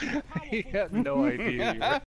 he had no idea.